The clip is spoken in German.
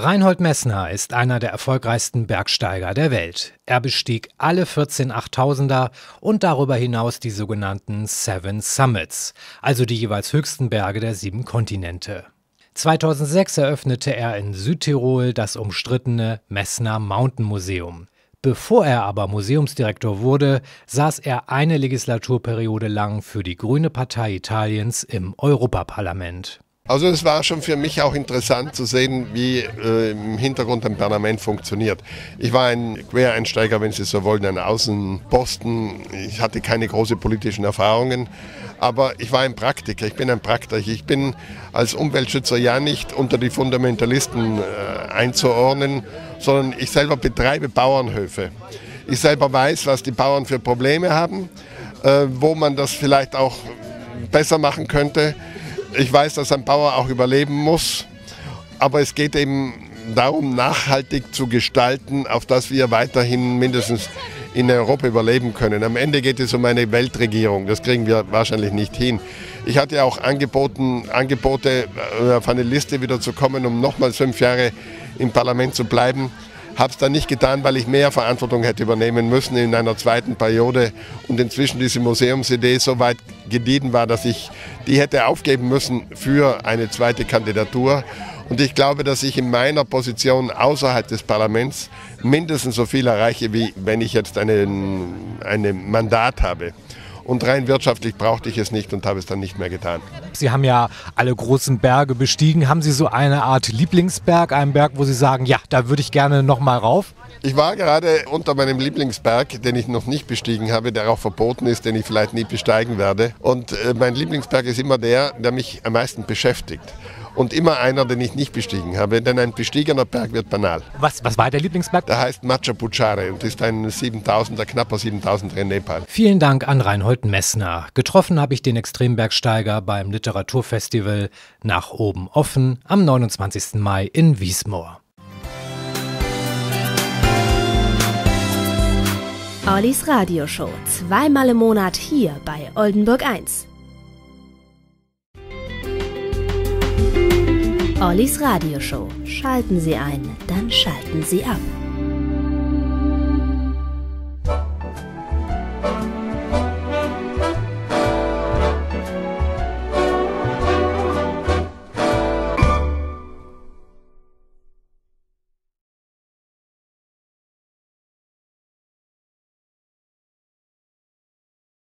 Reinhold Messner ist einer der erfolgreichsten Bergsteiger der Welt. Er bestieg alle 14 Achttausender und darüber hinaus die sogenannten Seven Summits, also die jeweils höchsten Berge der sieben Kontinente. 2006 eröffnete er in Südtirol das umstrittene Messner Mountain Museum. Bevor er aber Museumsdirektor wurde, saß er eine Legislaturperiode lang für die Grüne Partei Italiens im Europaparlament. Also es war schon für mich auch interessant zu sehen, wie äh, im Hintergrund ein Parlament funktioniert. Ich war ein Quereinsteiger, wenn Sie so wollen, ein Außenposten. Ich hatte keine großen politischen Erfahrungen, aber ich war ein Praktiker, ich bin ein Praktiker. Ich bin als Umweltschützer ja nicht unter die Fundamentalisten äh, einzuordnen, sondern ich selber betreibe Bauernhöfe. Ich selber weiß, was die Bauern für Probleme haben, äh, wo man das vielleicht auch besser machen könnte. Ich weiß, dass ein Bauer auch überleben muss, aber es geht eben darum, nachhaltig zu gestalten, auf dass wir weiterhin mindestens in Europa überleben können. Am Ende geht es um eine Weltregierung. Das kriegen wir wahrscheinlich nicht hin. Ich hatte auch angeboten, Angebote, äh, auf eine Liste wieder zu kommen, um nochmals fünf Jahre im Parlament zu bleiben. Habe es dann nicht getan, weil ich mehr Verantwortung hätte übernehmen müssen in einer zweiten Periode und inzwischen diese Museumsidee so weit gediehen war, dass ich die hätte aufgeben müssen für eine zweite Kandidatur. Und ich glaube, dass ich in meiner Position außerhalb des Parlaments mindestens so viel erreiche, wie wenn ich jetzt ein Mandat habe. Und rein wirtschaftlich brauchte ich es nicht und habe es dann nicht mehr getan. Sie haben ja alle großen Berge bestiegen. Haben Sie so eine Art Lieblingsberg, einen Berg, wo Sie sagen, ja, da würde ich gerne noch mal rauf? Ich war gerade unter meinem Lieblingsberg, den ich noch nicht bestiegen habe, der auch verboten ist, den ich vielleicht nie besteigen werde. Und äh, mein Lieblingsberg ist immer der, der mich am meisten beschäftigt und immer einer, den ich nicht bestiegen habe, denn ein bestiegener Berg wird banal. Was, was war der Lieblingsberg? Der heißt Macha Puchare und ist ein 7000er, knapper 7000er in Nepal. Vielen Dank an Reinhold Messner. Getroffen habe ich den Extrembergsteiger beim Literaturfestival Nach oben offen am 29. Mai in Wiesmoor. Ollis Radioshow, zweimal im Monat hier bei Oldenburg 1. Ollis Radioshow. Schalten Sie ein, dann schalten Sie ab.